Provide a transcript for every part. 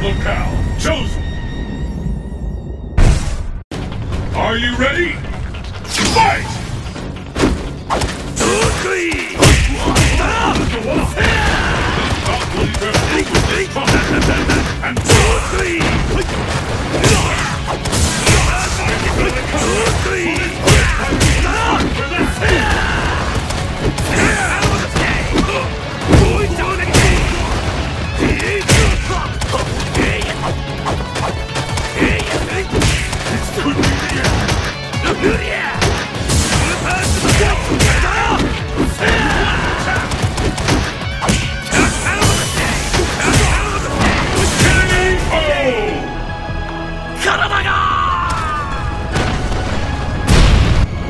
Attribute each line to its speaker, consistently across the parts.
Speaker 1: Locale chosen. Are you ready? Fight! And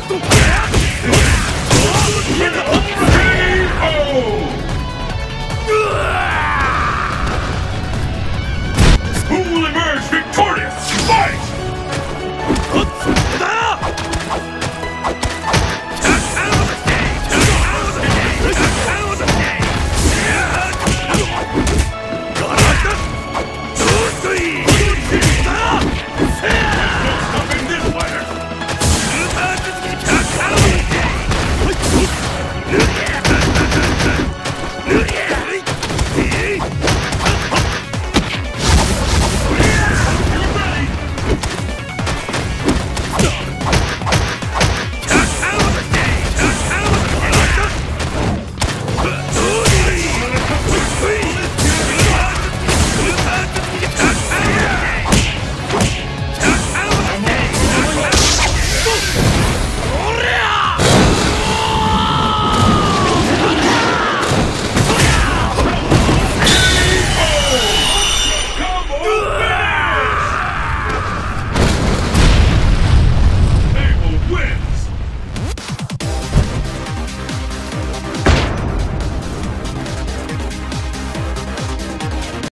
Speaker 2: minuto!